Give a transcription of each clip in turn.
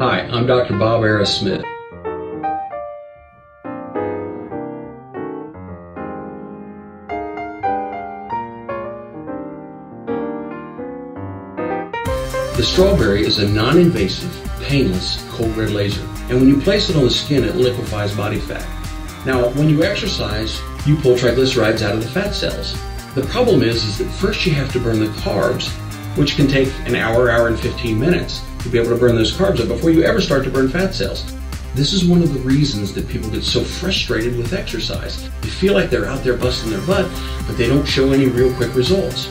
Hi, I'm Dr. Bob Ara Smith. The strawberry is a non-invasive, painless, cold red laser. And when you place it on the skin, it liquefies body fat. Now, when you exercise, you pull triglycerides out of the fat cells. The problem is, is that first you have to burn the carbs, which can take an hour, hour and 15 minutes to be able to burn those carbs up before you ever start to burn fat cells. This is one of the reasons that people get so frustrated with exercise. They feel like they're out there busting their butt, but they don't show any real quick results.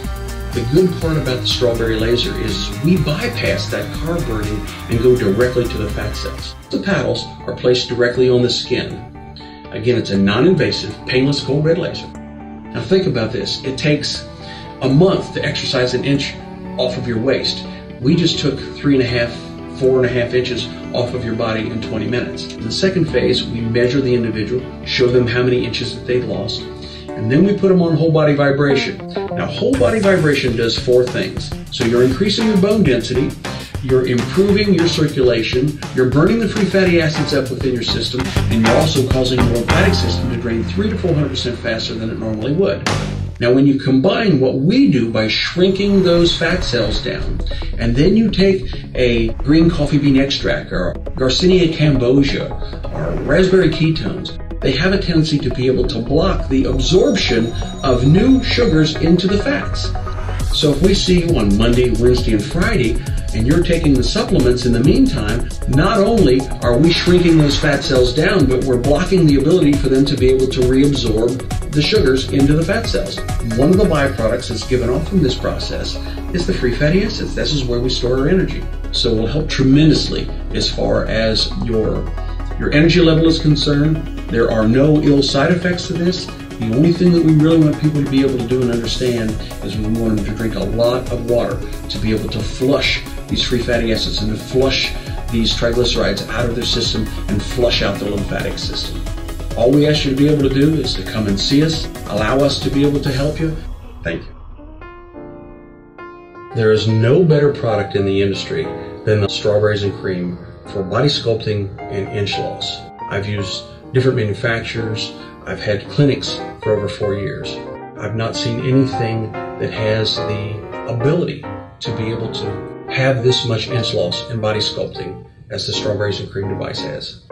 The good part about the strawberry laser is we bypass that carb burning and go directly to the fat cells. The paddles are placed directly on the skin. Again, it's a non-invasive, painless cold red laser. Now think about this. It takes a month to exercise an inch off of your waist. We just took three and a half, four and a half inches off of your body in 20 minutes. In the second phase, we measure the individual, show them how many inches that they've lost, and then we put them on whole body vibration. Now, whole body vibration does four things. So you're increasing your bone density, you're improving your circulation, you're burning the free fatty acids up within your system, and you're also causing your lymphatic system to drain 3 to 400% faster than it normally would. Now, when you combine what we do by shrinking those fat cells down, and then you take a green coffee bean extract or Garcinia cambogia or raspberry ketones, they have a tendency to be able to block the absorption of new sugars into the fats. So if we see you on Monday, Wednesday, and Friday, and you're taking the supplements in the meantime, not only are we shrinking those fat cells down, but we're blocking the ability for them to be able to reabsorb the sugars into the fat cells. One of the byproducts that's given off from this process is the free fatty acids. This is where we store our energy. So it will help tremendously as far as your your energy level is concerned. There are no ill side effects to this. The only thing that we really want people to be able to do and understand is we want them to drink a lot of water to be able to flush these free fatty acids and to flush these triglycerides out of their system and flush out the lymphatic system. All we ask you to be able to do is to come and see us, allow us to be able to help you. Thank you. There is no better product in the industry than the strawberries and cream for body sculpting and inch loss. I've used different manufacturers. I've had clinics for over four years. I've not seen anything that has the ability to be able to have this much inch loss in body sculpting as the strawberries and cream device has.